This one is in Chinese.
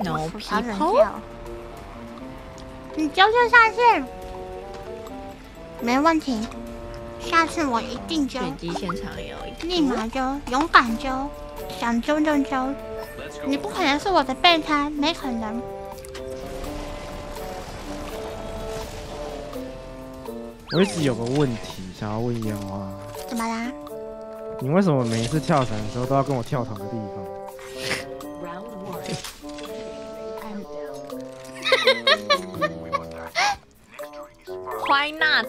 No people，你揪就下去，没问题。下次我一定揪，拳击现场有一立马揪，勇敢揪，想揪就揪。你不可能是我的备胎，没可能。我一直有个问题想要问烟花，怎么啦？你为什么每一次跳伞的时候都要跟我跳同个地方？Why not？